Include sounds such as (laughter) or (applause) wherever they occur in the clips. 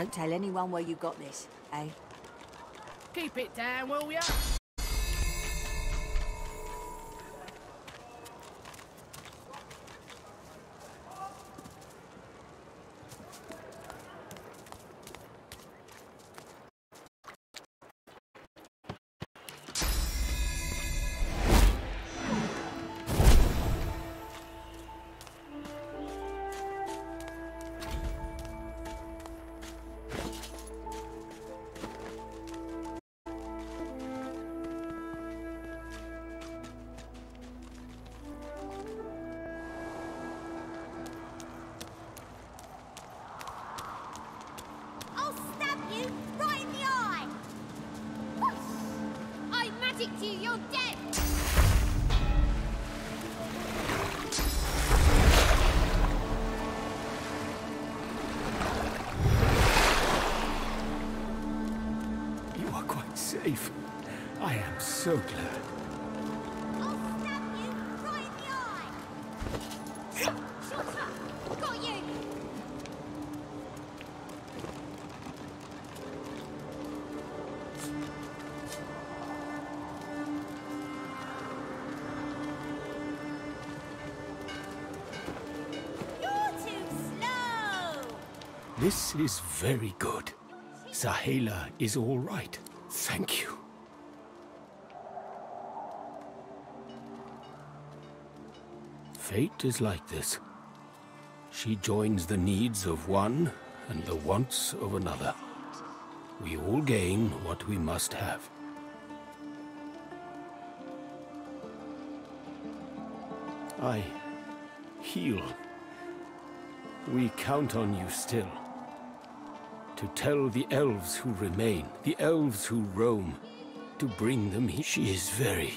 Don't tell anyone where you got this, eh? Keep it down, will ya? Is very good. Saheila is all right. Thank you. Fate is like this. She joins the needs of one and the wants of another. We all gain what we must have. I heal. We count on you still. To tell the elves who remain, the elves who roam, to bring them here. She is very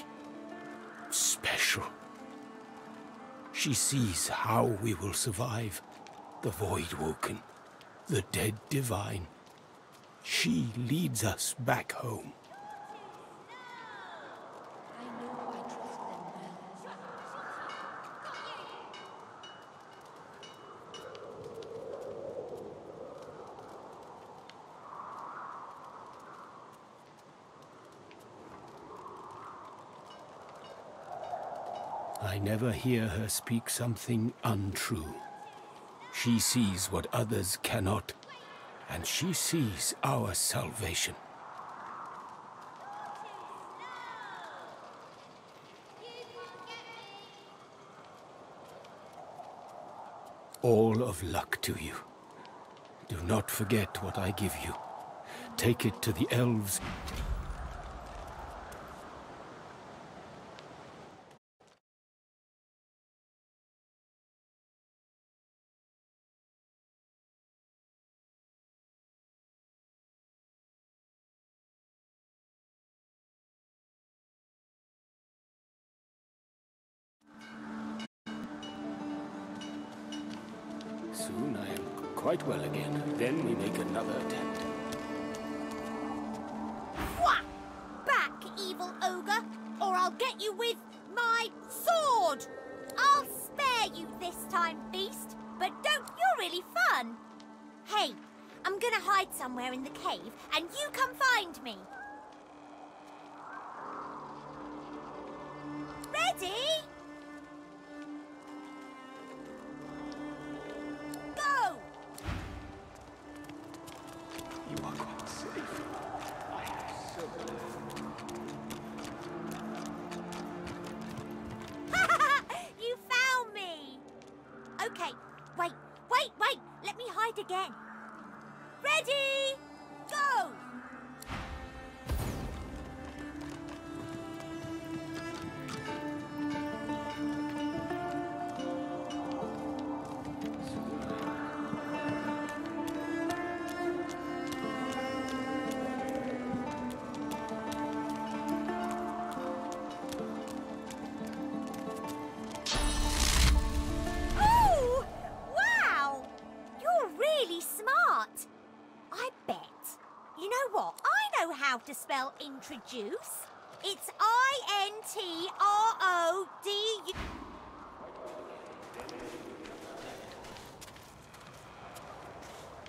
special. She sees how we will survive. The Voidwoken, the dead divine. She leads us back home. I know I trust them well. I never hear her speak something untrue. She sees what others cannot, and she sees our salvation. All of luck to you. Do not forget what I give you. Take it to the elves.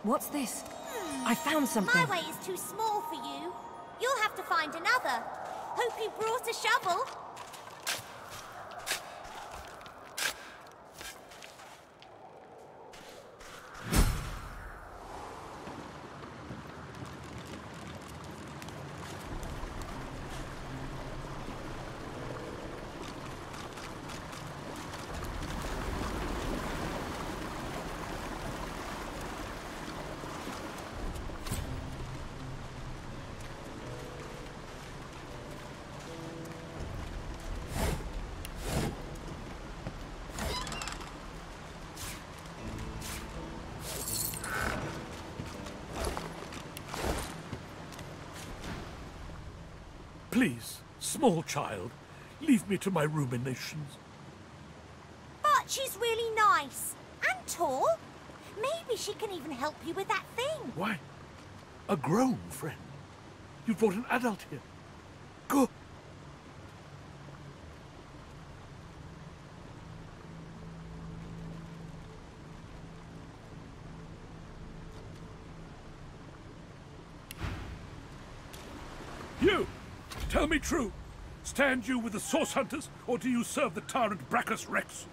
What's this? I found something. My way is too small for you. You'll have to find another. Hope you brought a shovel. Please, small child, leave me to my ruminations. But she's really nice and tall. Maybe she can even help you with that thing. Why? A grown friend? You've brought an adult here. Good. You! Tell me true. Stand you with the Source Hunters, or do you serve the tyrant Braccus Rex?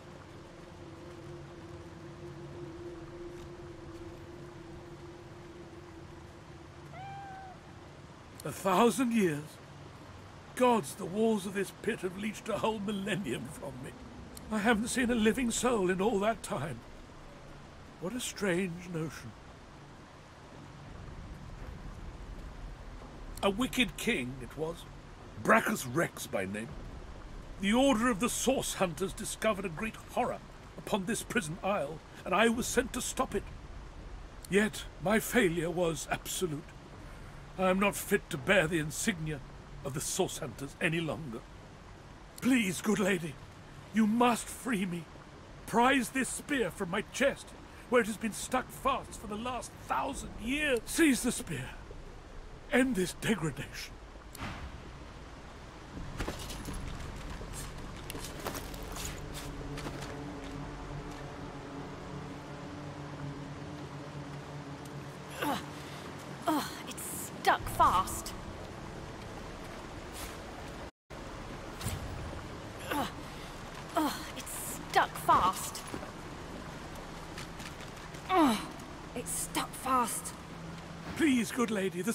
A thousand years? Gods, the walls of this pit have leached a whole millennium from me. I haven't seen a living soul in all that time. What a strange notion. A wicked king it was, Braccus Rex by name. The Order of the Source Hunters discovered a great horror upon this prison isle, and I was sent to stop it. Yet my failure was absolute. I am not fit to bear the insignia of the Source Hunters any longer. Please, good lady, you must free me. Prise this spear from my chest, where it has been stuck fast for the last thousand years. Seize the spear. End this degradation. It's stuck fast. Ugh. Ugh, it's stuck fast. Ugh, it's stuck fast. Please, good lady, the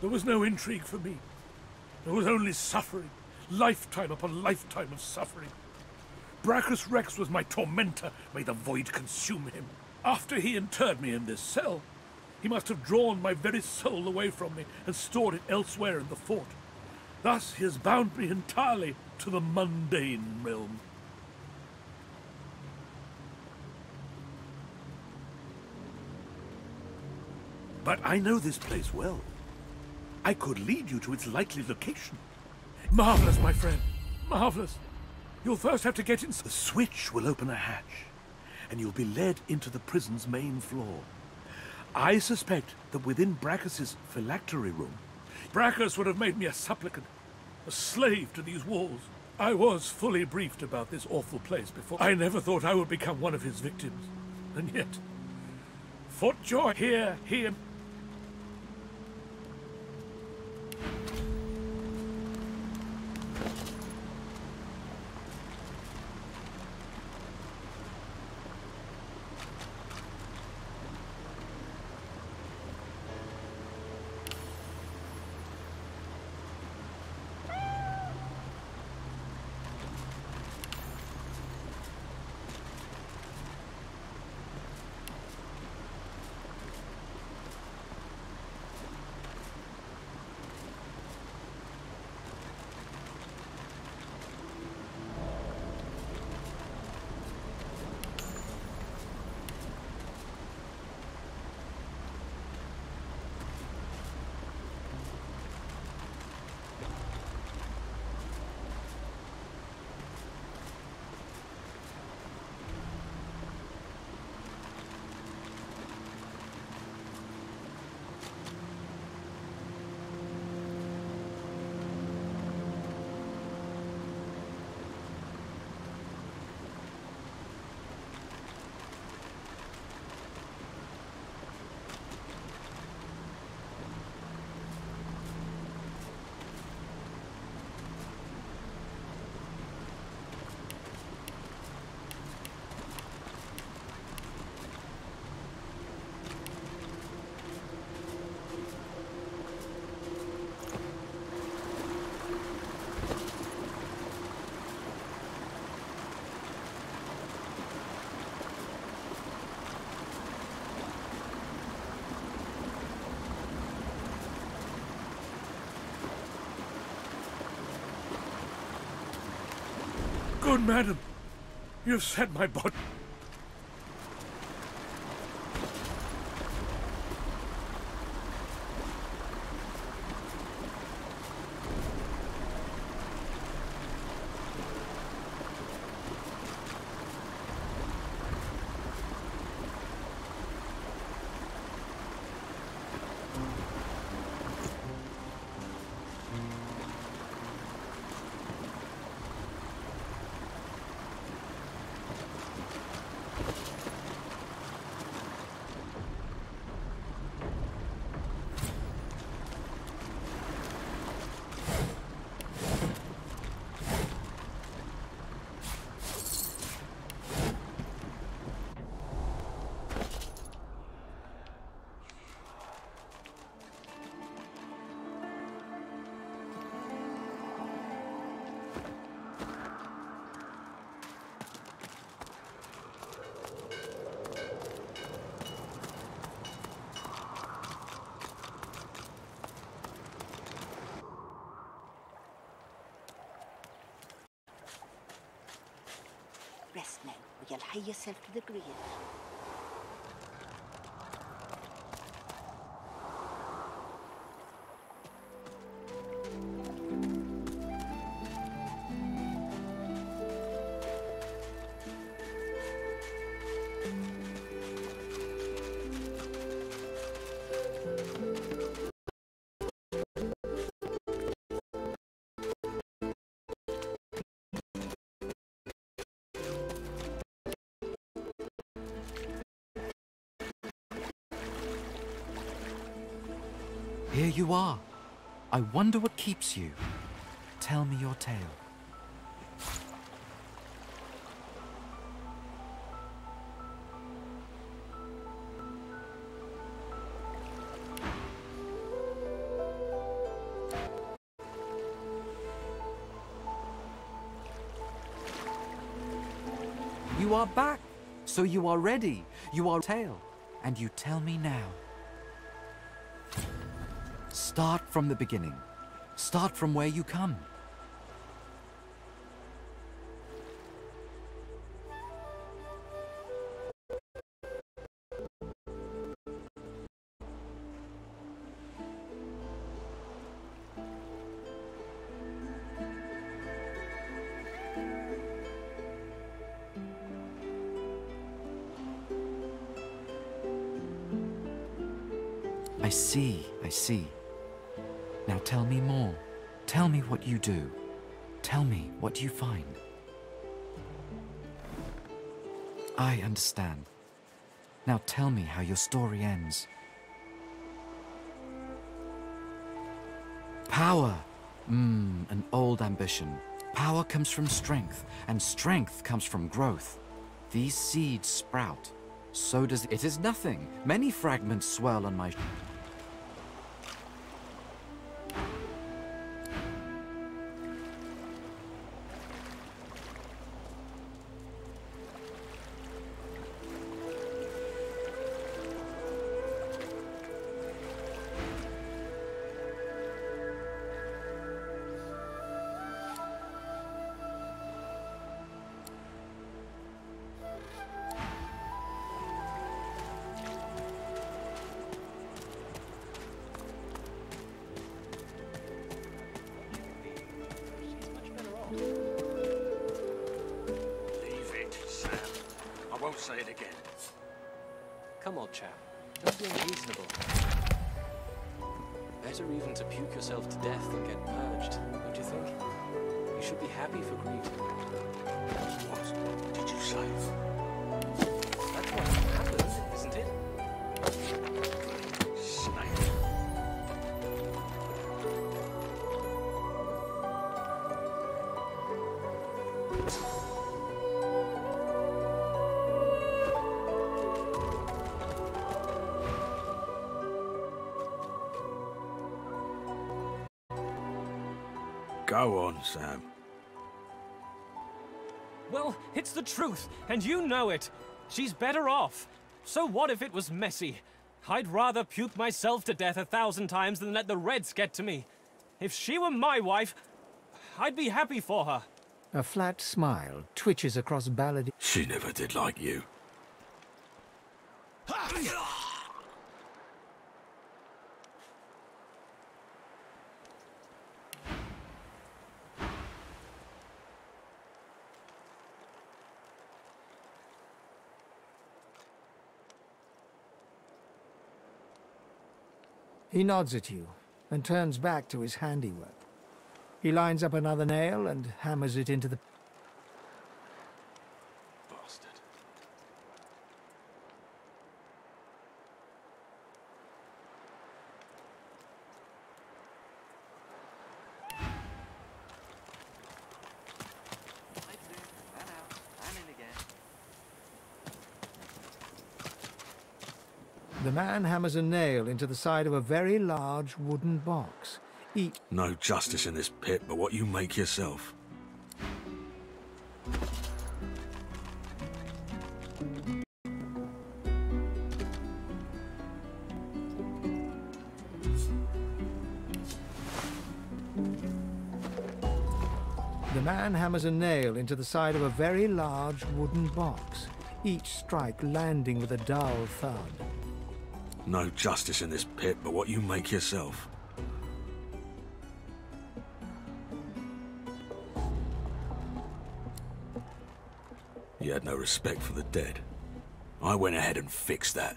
There was no intrigue for me. There was only suffering, lifetime upon lifetime of suffering. Braccus Rex was my tormentor. May the void consume him. After he interred me in this cell, he must have drawn my very soul away from me and stored it elsewhere in the fort. Thus he has bound me entirely to the mundane realm. But I know this place well. I could lead you to its likely location. Marvelous, my friend. Marvelous. You'll first have to get in. The switch will open a hatch, and you'll be led into the prison's main floor. I suspect that within Braccus's phylactery room, Braccus would have made me a supplicant, a slave to these walls. I was fully briefed about this awful place before. I never thought I would become one of his victims. And yet, Fort Joy, here, here. Good madam, you've set my body. Rest now, or you'll Here you are. I wonder what keeps you. Tell me your tale. You are back, so you are ready. You are tale, and you tell me now. Start from the beginning. Start from where you come. Your story ends. Power! Mmm, an old ambition. Power comes from strength, and strength comes from growth. These seeds sprout. So does... It is nothing. Many fragments swirl on my... truth, and you know it. She's better off. So what if it was messy? I'd rather puke myself to death a thousand times than let the Reds get to me. If she were my wife, I'd be happy for her. A flat smile twitches across Ballad. She never did like you. He nods at you and turns back to his handiwork. He lines up another nail and hammers it into the... The man hammers a nail into the side of a very large wooden box. Each No justice in this pit but what you make yourself. The man hammers a nail into the side of a very large wooden box, each strike landing with a dull thud. No justice in this pit but what you make yourself. You had no respect for the dead. I went ahead and fixed that.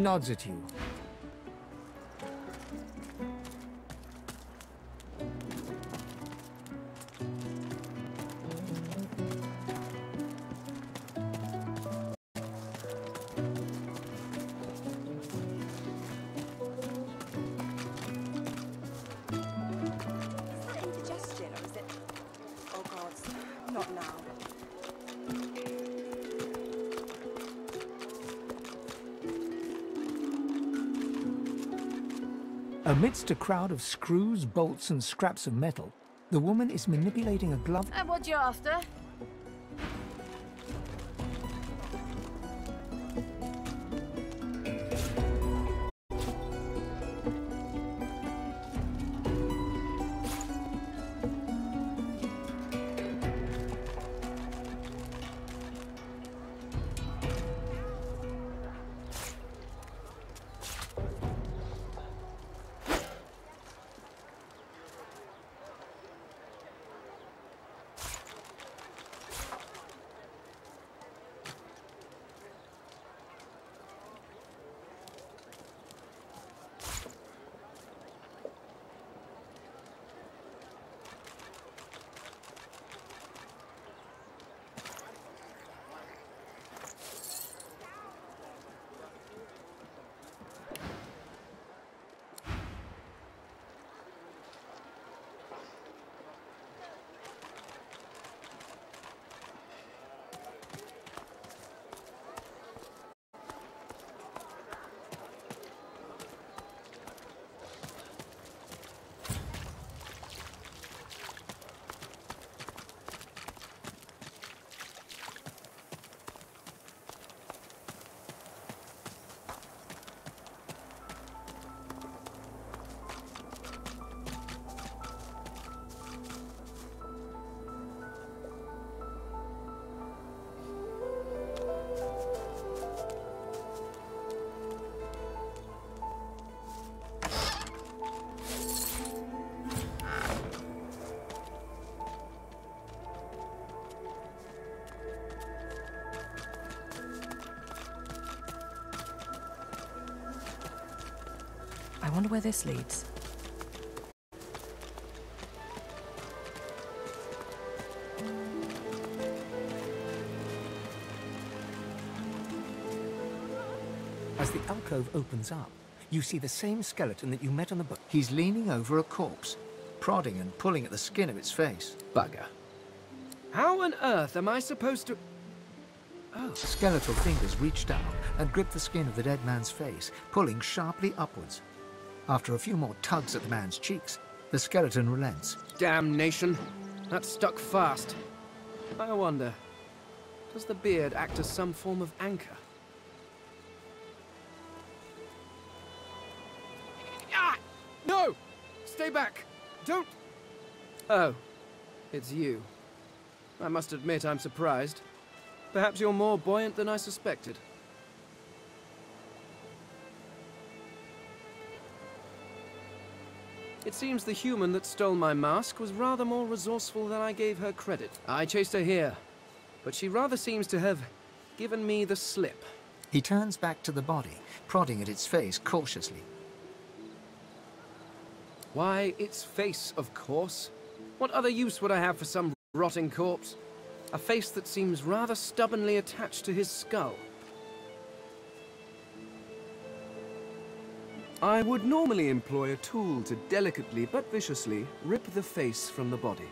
Nods at you. Amidst a crowd of screws, bolts, and scraps of metal, the woman is manipulating a glove. And what you after? I wonder where this leads. As the alcove opens up, you see the same skeleton that you met on the boat. He's leaning over a corpse, prodding and pulling at the skin of its face. Bugger. How on earth am I supposed to... Oh. Skeletal fingers reach down and grip the skin of the dead man's face, pulling sharply upwards. After a few more tugs at the man's cheeks, the skeleton relents. Damnation. That stuck fast. I wonder, does the beard act as some form of anchor? Ah! No! Stay back! Don't... Oh, it's you. I must admit I'm surprised. Perhaps you're more buoyant than I suspected. It seems the human that stole my mask was rather more resourceful than I gave her credit. I chased her here, but she rather seems to have given me the slip. He turns back to the body, prodding at its face cautiously. Why, its face, of course. What other use would I have for some rotting corpse? A face that seems rather stubbornly attached to his skull. I would normally employ a tool to delicately but viciously rip the face from the body.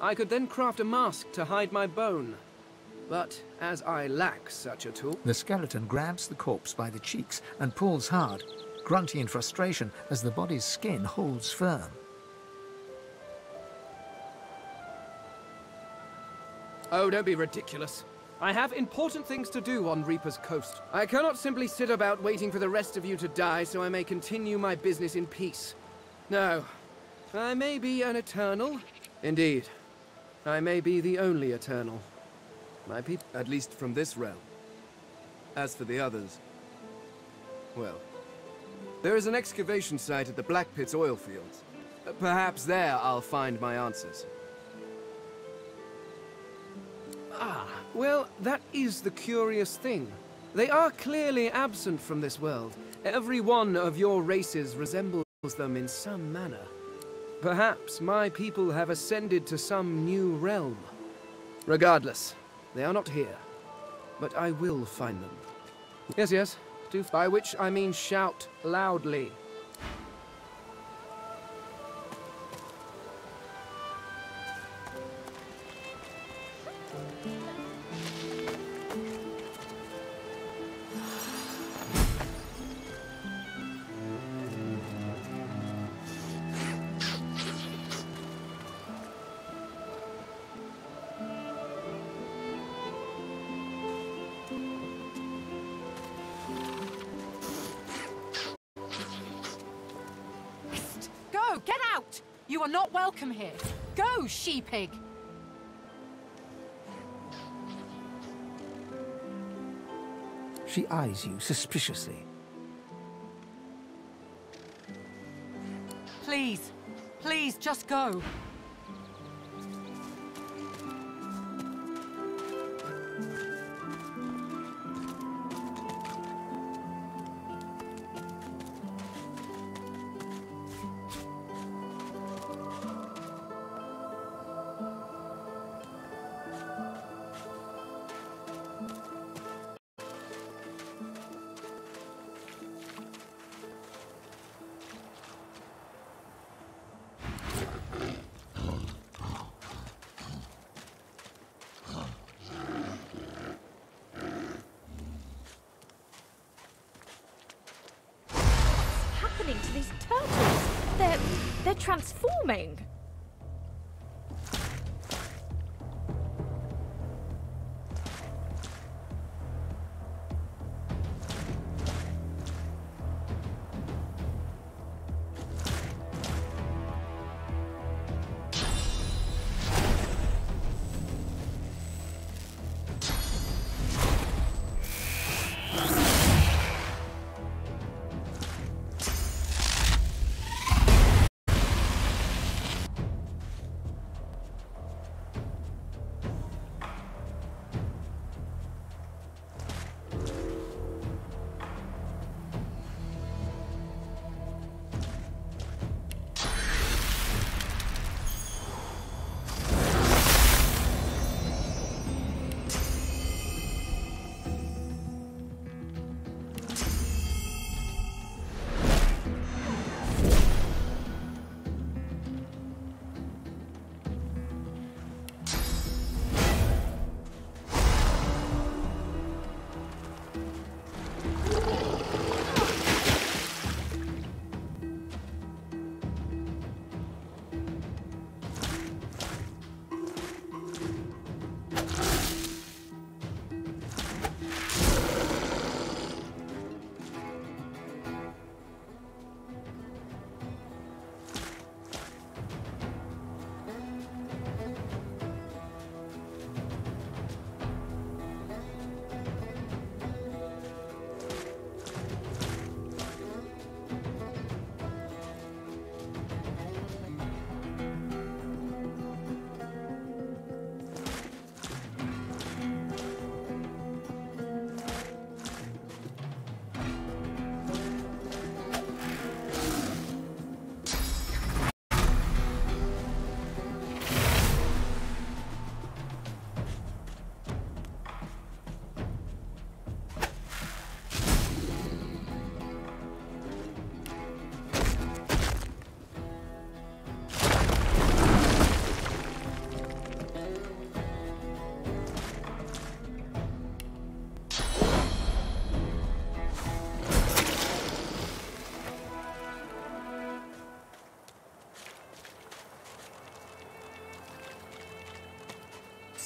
I could then craft a mask to hide my bone. But as I lack such a tool... The skeleton grabs the corpse by the cheeks and pulls hard, grunting in frustration as the body's skin holds firm. Oh, don't be ridiculous. I have important things to do on Reaper's Coast. I cannot simply sit about waiting for the rest of you to die so I may continue my business in peace. No. I may be an Eternal. Indeed. I may be the only Eternal. My people, at least from this realm. As for the others... Well... There is an excavation site at the Black Pits oil fields. Perhaps there I'll find my answers. Ah, well, that is the curious thing. They are clearly absent from this world. Every one of your races resembles them in some manner. Perhaps my people have ascended to some new realm. Regardless, they are not here. But I will find them. Yes, yes, do by which I mean shout loudly. Welcome here. Go, she-pig! She eyes you suspiciously. Please. Please, just go. Transforming.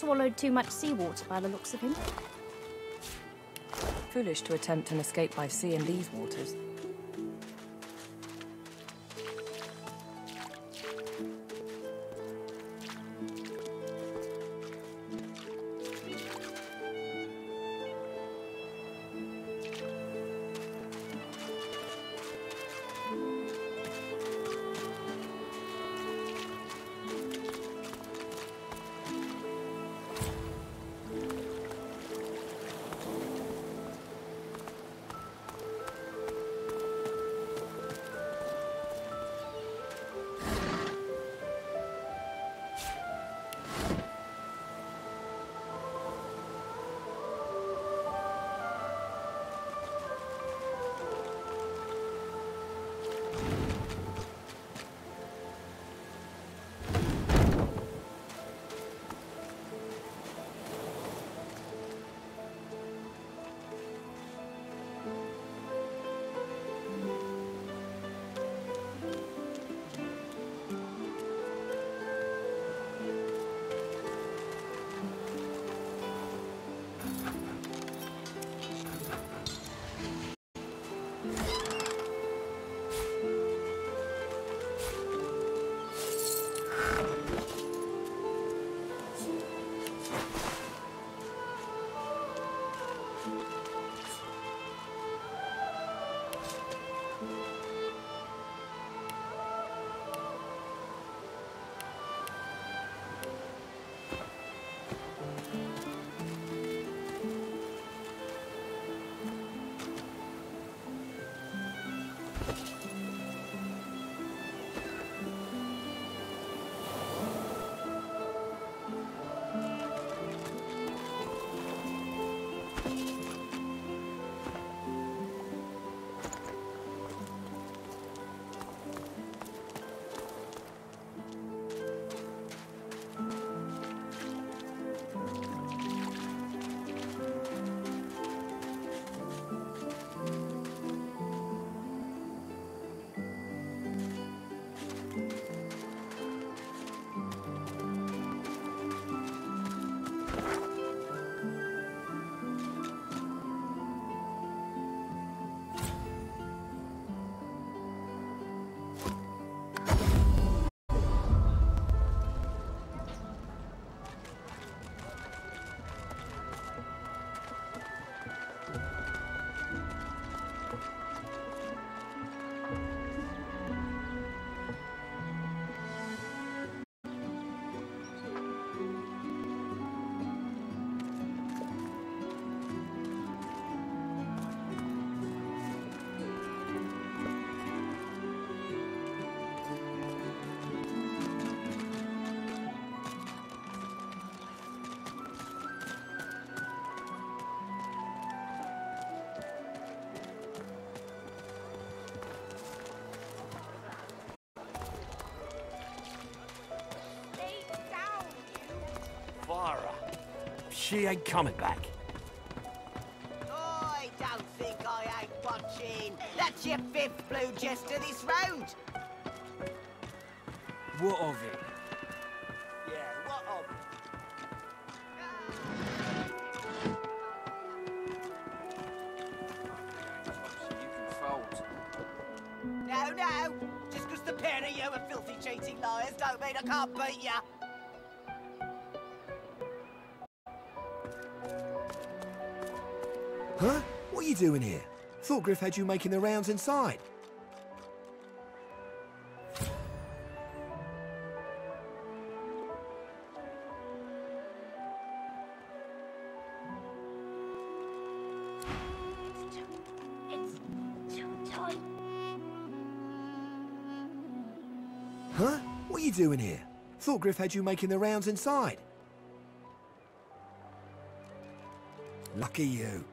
Swallowed too much seawater by the looks of him. Foolish to attempt an escape by sea in these waters. She ain't coming back. I don't think I ain't watching. That's your fifth blue jester this round. What of it? Huh? What are you doing here? Thought Griff had you making the rounds inside. Huh? What are you doing here? Thought Griff had you making the rounds inside. Lucky you.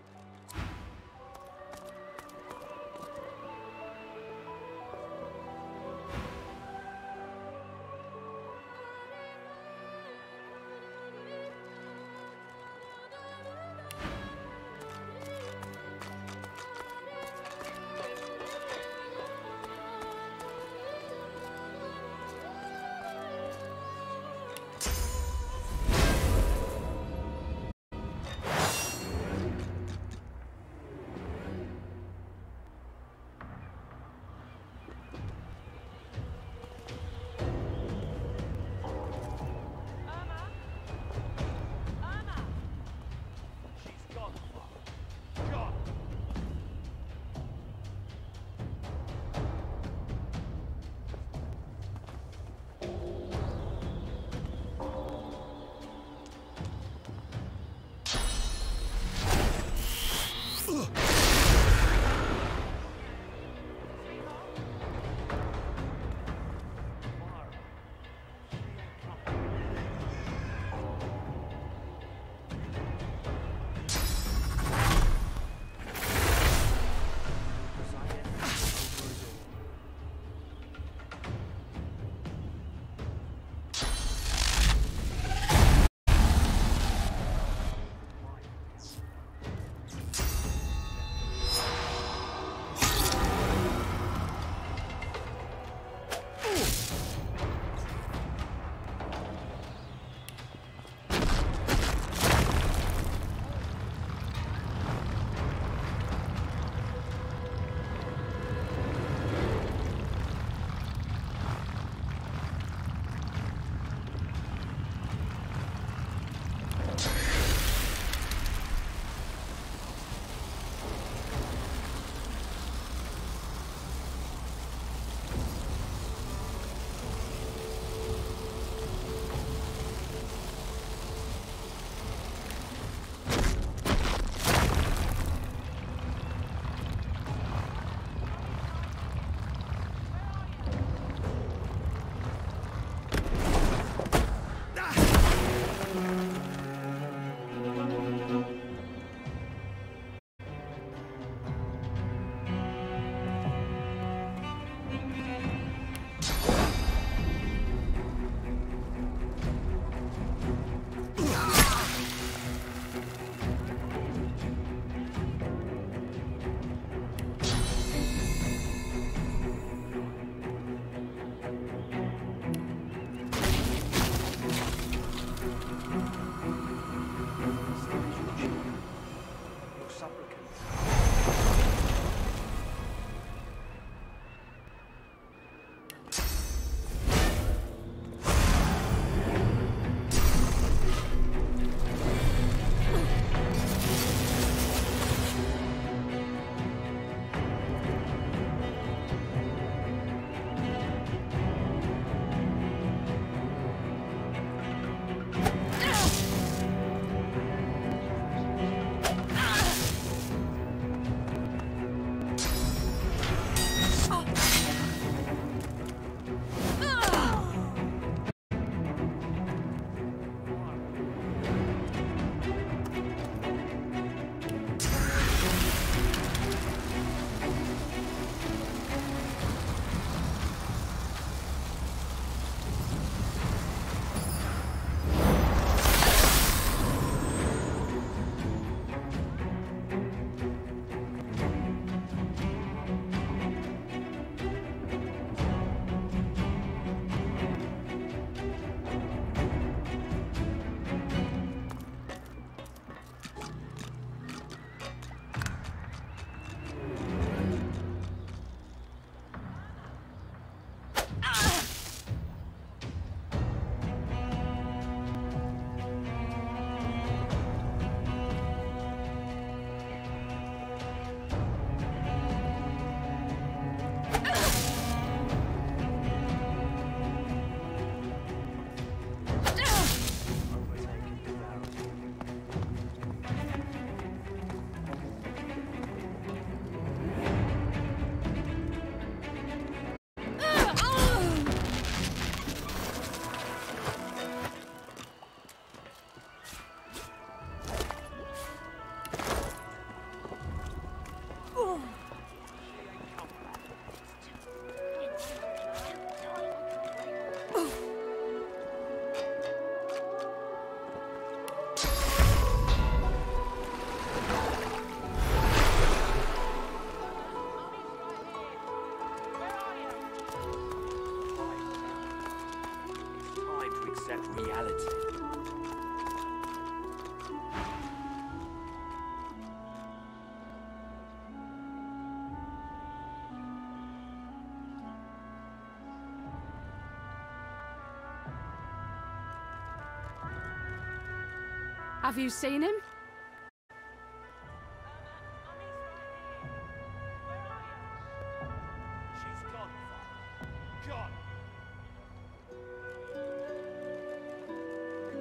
Have you seen him?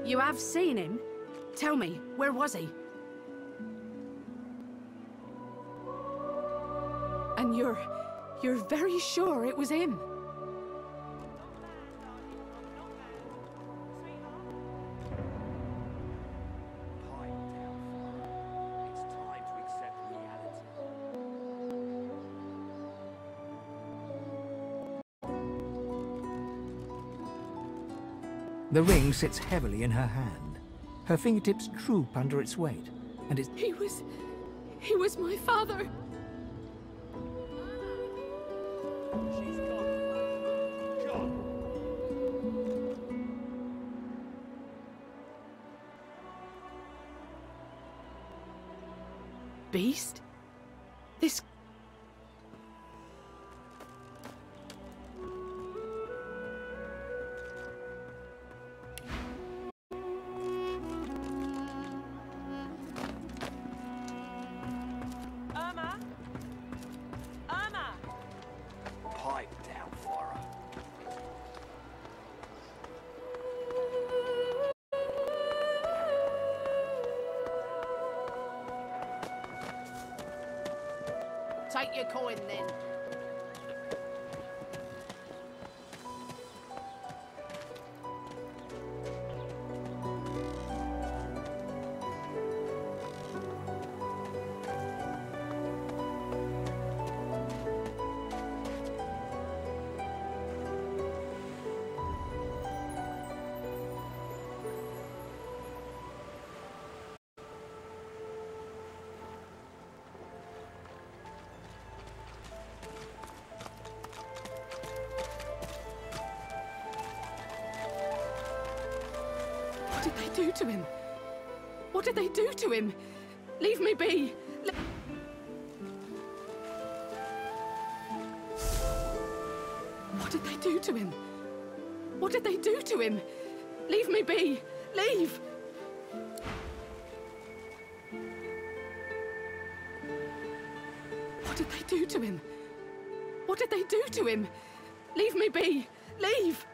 You have seen him? Tell me, where was he? And you're... you're very sure it was him? The ring sits heavily in her hand. Her fingertips droop under its weight, and it's He was... he was my father. Did they do to him? What did they do to him? Leave me be. Le- what did they do to him? What did they do to him? Leave me be. Leave. What did they do to him? What did they do to him? Leave me be. Leave.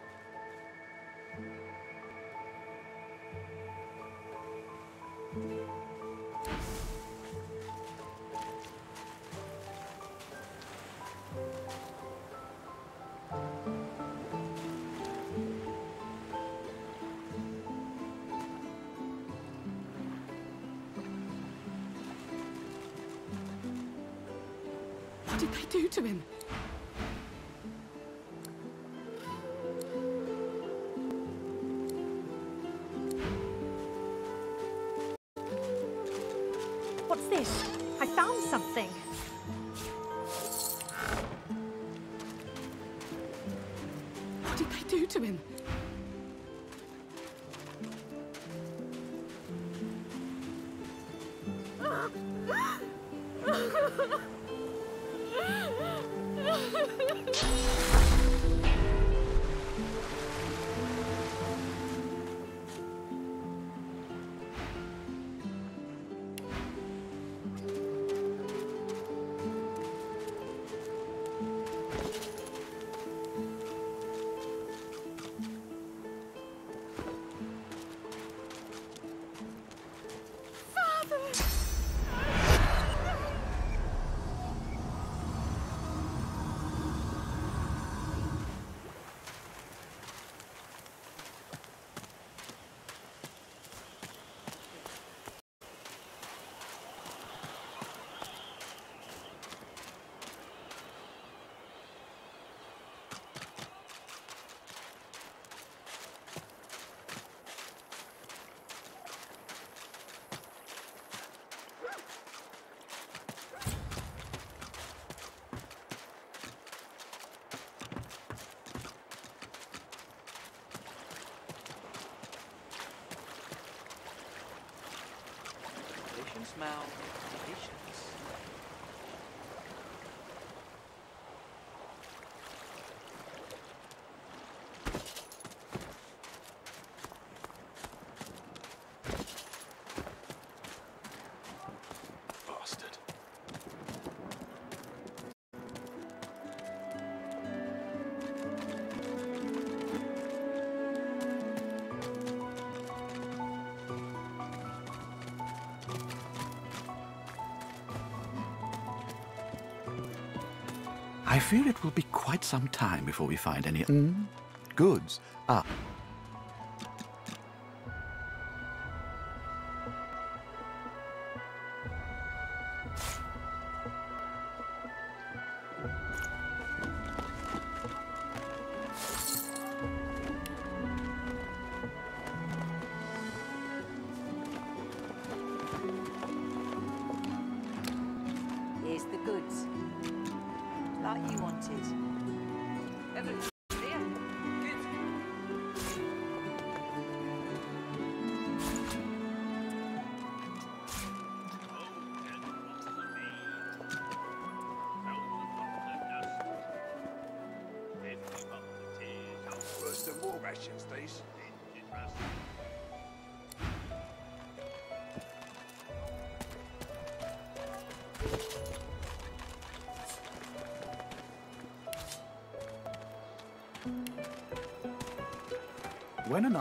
Patience, I fear it will be quite some time before we find any mm, goods. Ah,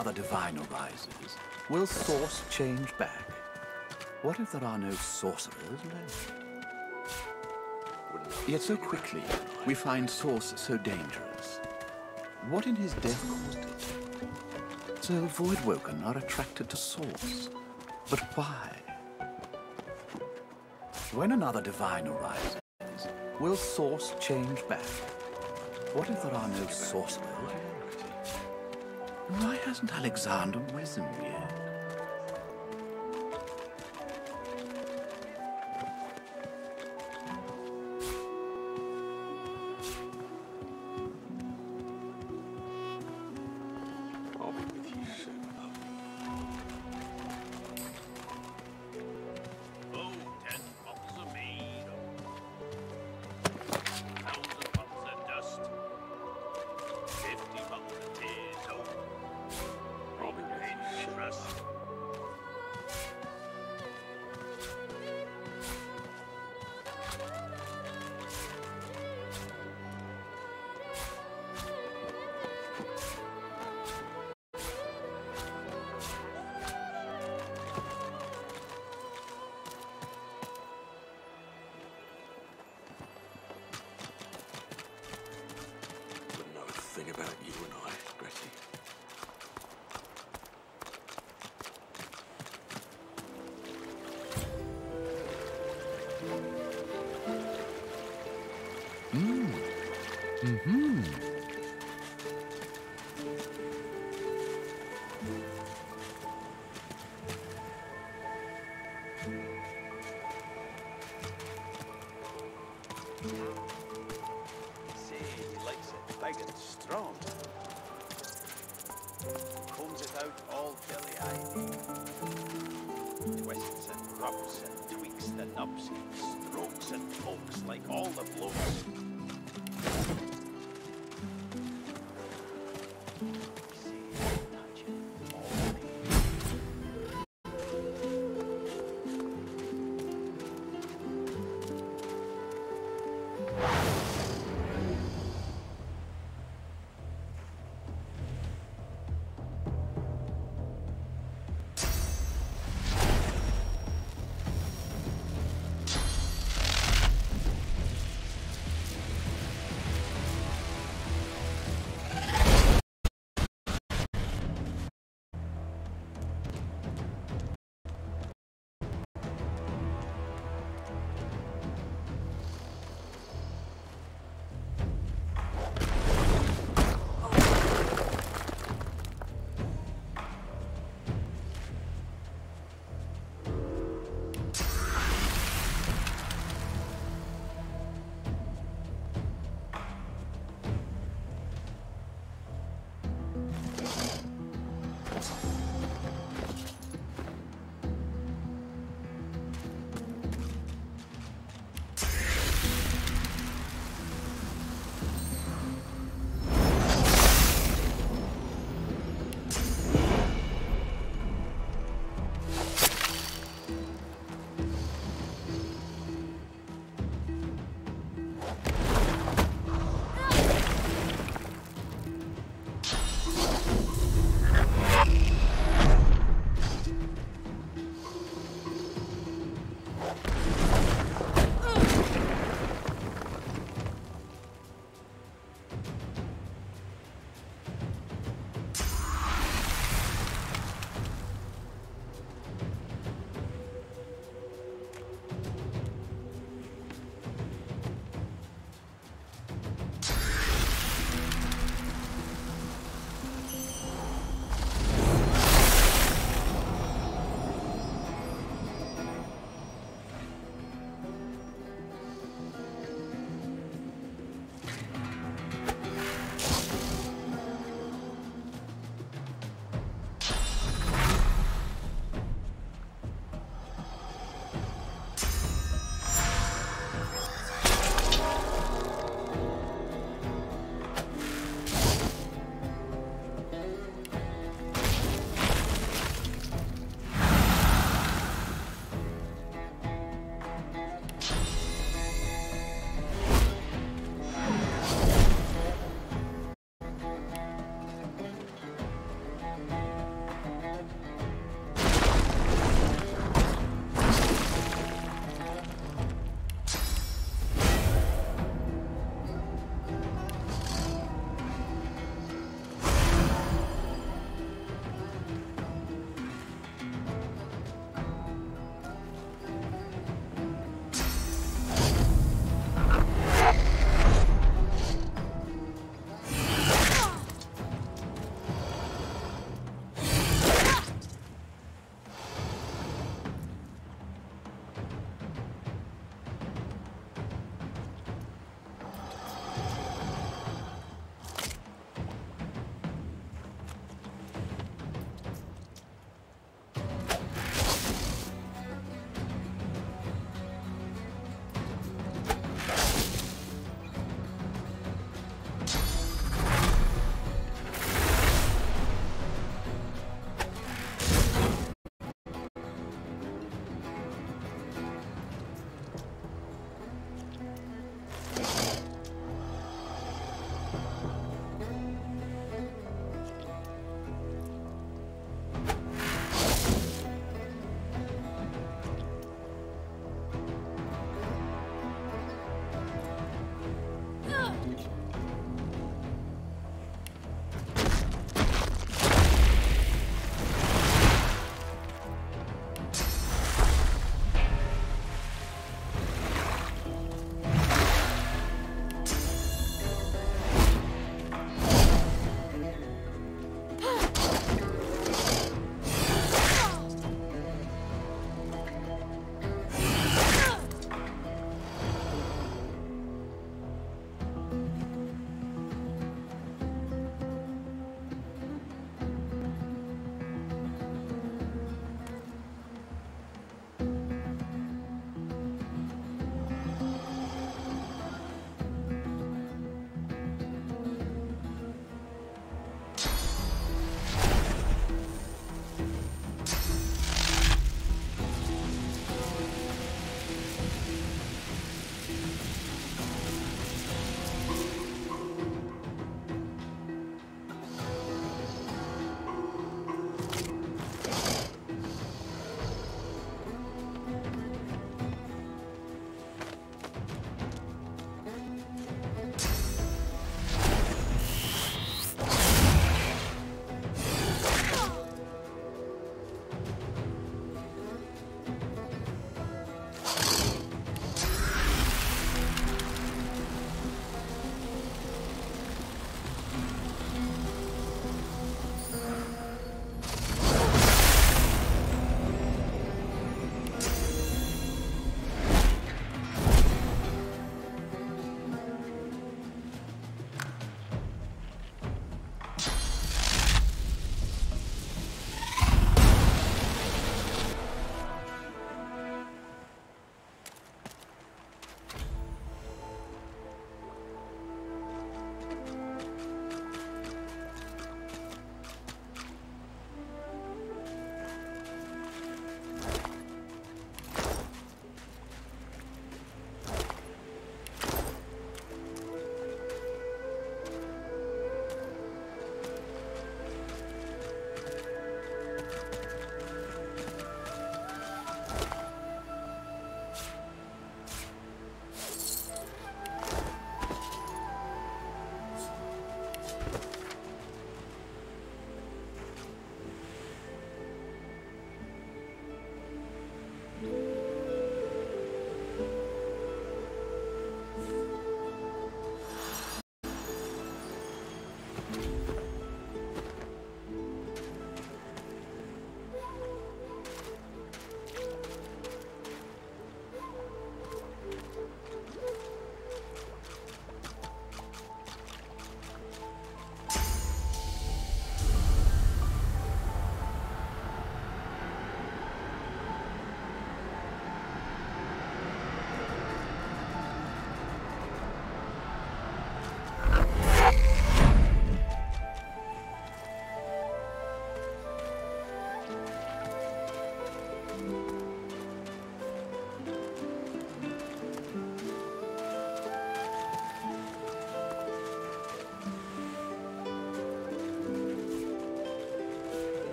another divine arises, will Source change back? What if there are no sorcerers left? Yet so quickly, we find Source so dangerous. What in his death caused it? So Voidwoken are attracted to Source. But why? When another divine arises, will Source change back? What if there are no sorcerers? Why hasn't Alexandar risen yet?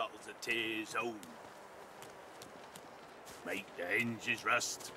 Bottles of tears home. Make the hinges rust.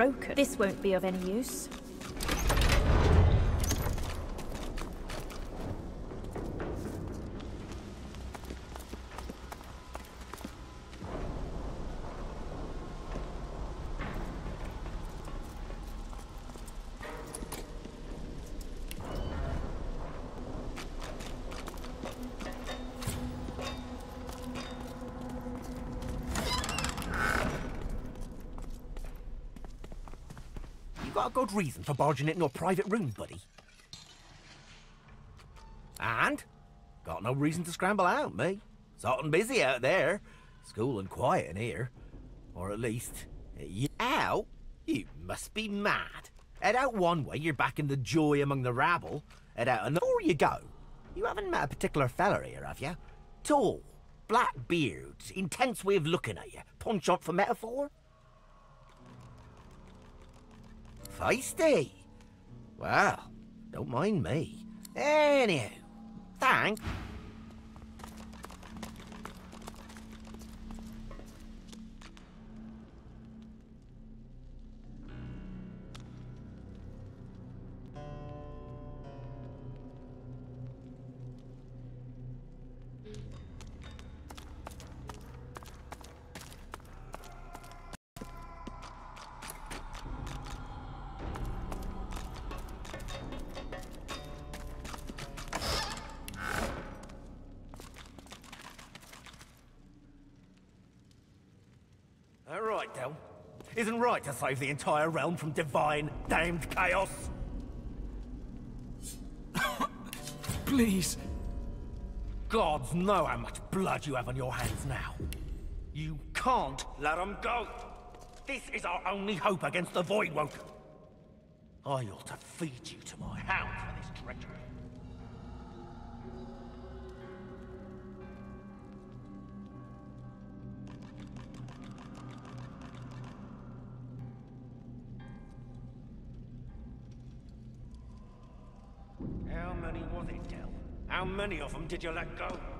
Broken. This won't be of any use. Got good reason for barging into a private room, buddy. And? Got no reason to scramble out, me. And busy out there. School and quiet in here. Or at least, you out? You must be mad. Head out one way, you're back in the joy among the rabble. Head out another. You go, you haven't met a particular fella here, have you? Tall, black beard, intense way of looking at you. Punch up for metaphor? Feisty. Well, don't mind me. Anyhow, thanks. To save the entire realm from divine, damned chaos. (coughs) Please. Gods know how much blood you have on your hands now. You can't let them go. This is our only hope against the Voidwoken. I ought to feed you to my hound for this treachery. How many was it, How many of them did you let go?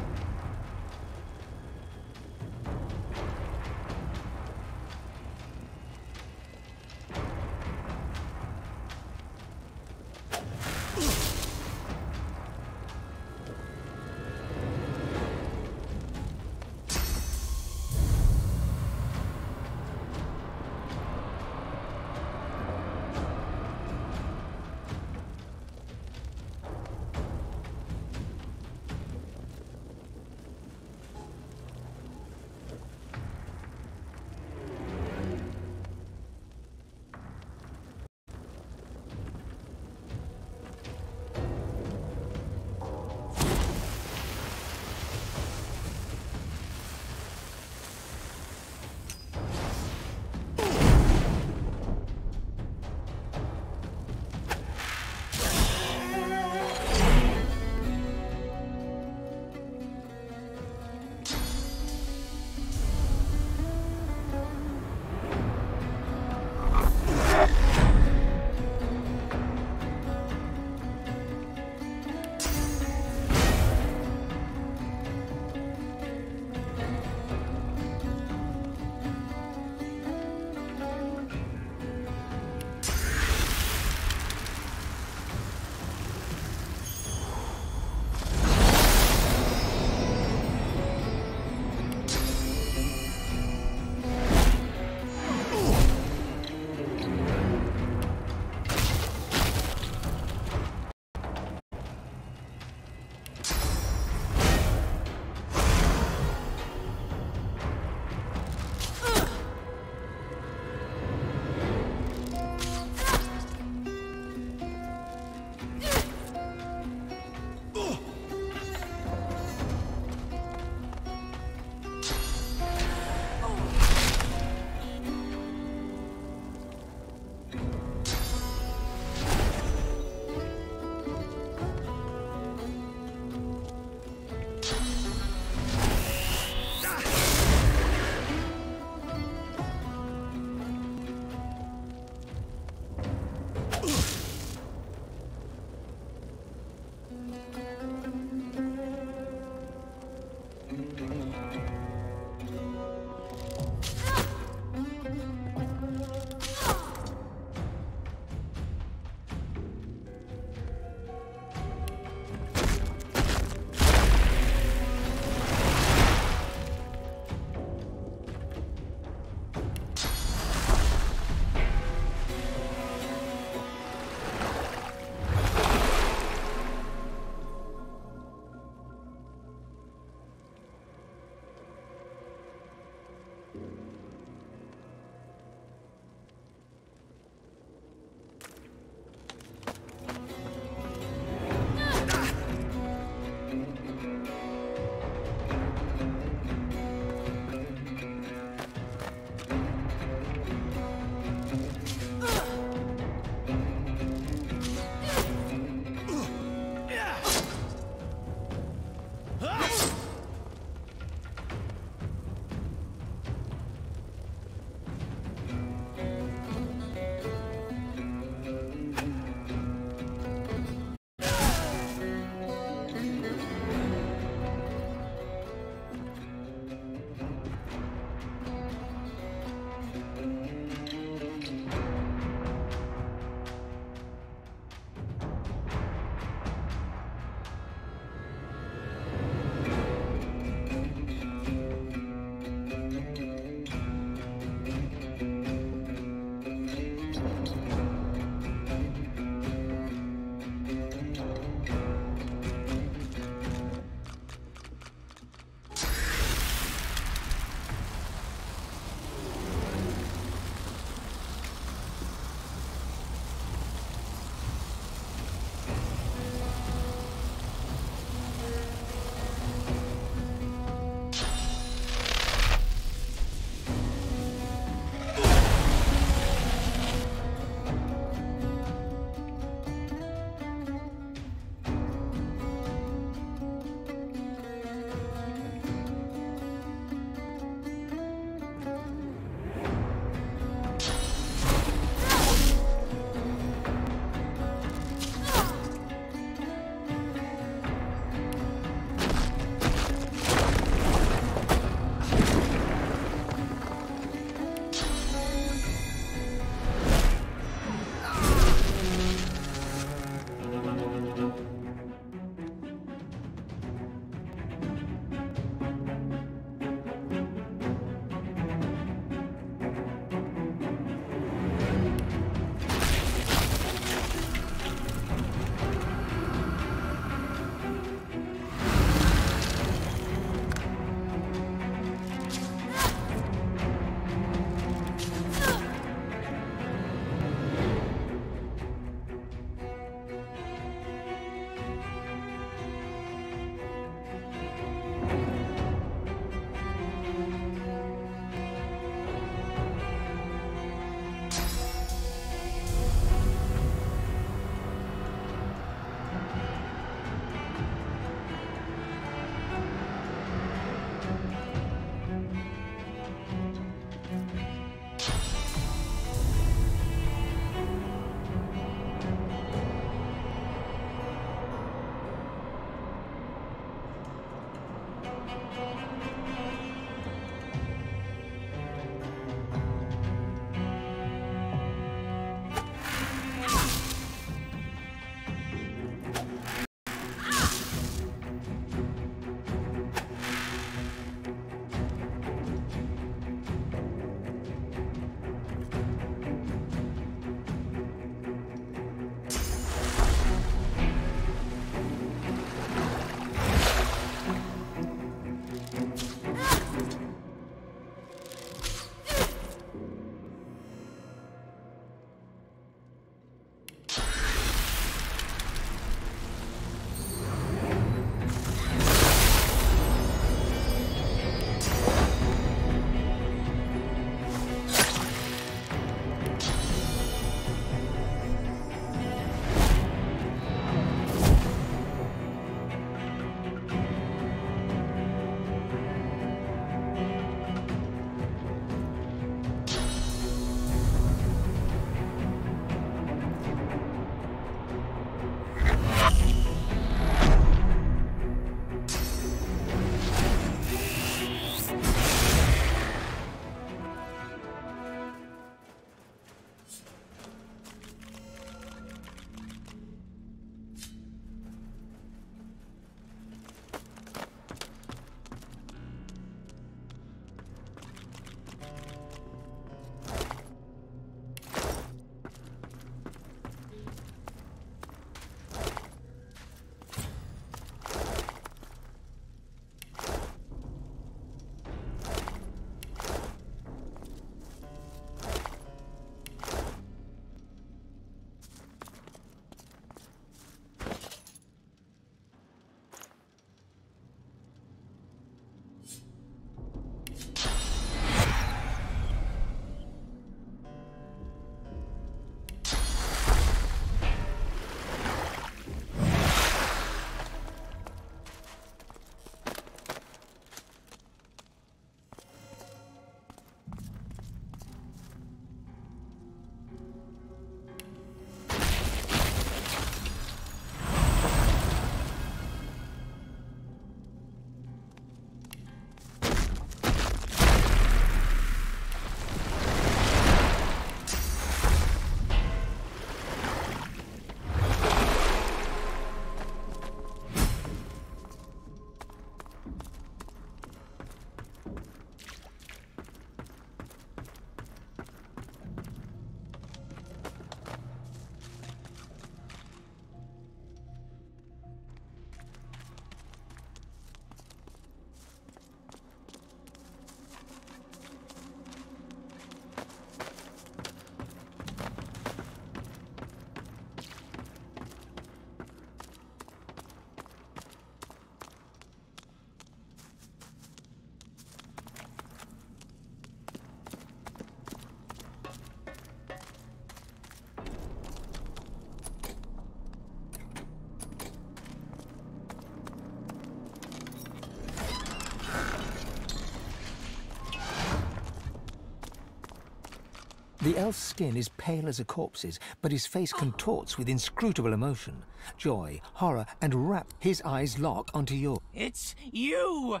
The elf's skin is pale as a corpse's, but his face contorts with inscrutable emotion. Joy, horror, and rap. His eyes lock onto yours. It's you!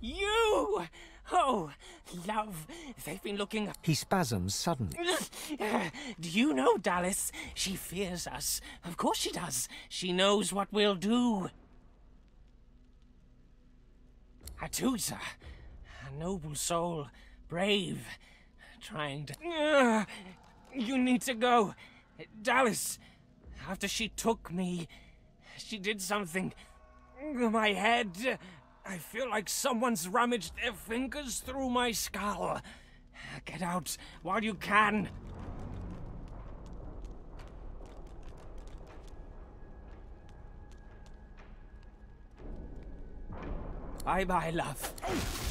You! Oh, love, they've been looking up. He spasms suddenly. (laughs) Do you know, Dallis? She fears us. Of course she does. She knows what we'll do. Hatusa, a noble soul, brave, trying to. You need to go. Dallis, after she took me, she did something. My head. I feel like someone's rummaged their fingers through my skull. Get out while you can. Bye bye, love.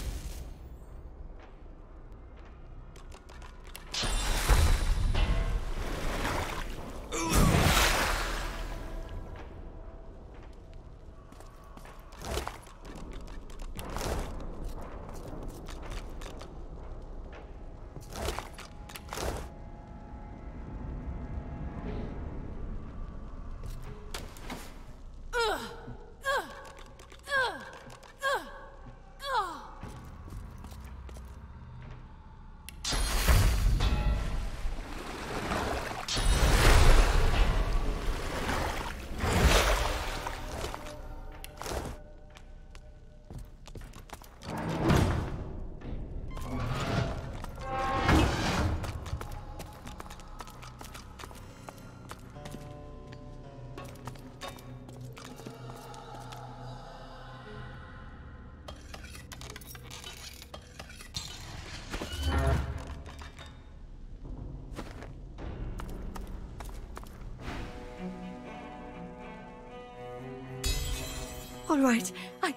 All right. I.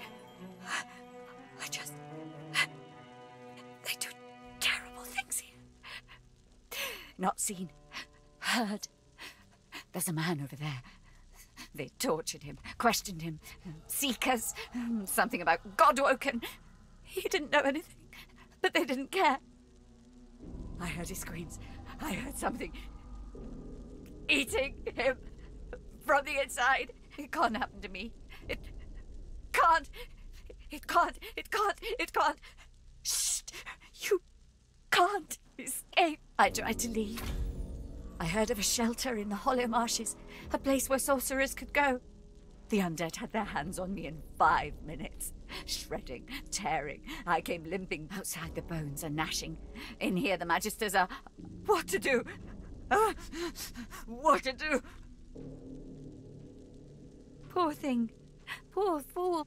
I just. They do terrible things here. Not seen. Heard. There's a man over there. They tortured him, questioned him. Seekers. Something about Godwoken. He didn't know anything, but they didn't care. I heard his screams. I heard something eating him from the inside. It can't happen to me. It can't. It can't. It can't. It can't. Shh! You can't escape. I tried to leave. I heard of a shelter in the Hollow Marshes, a place where sorcerers could go. The undead had their hands on me in five minutes. Shredding, tearing. I came limping outside the bones and gnashing. In here, the Magisters are. What to do? Ah, what to do? Poor thing. Poor fool.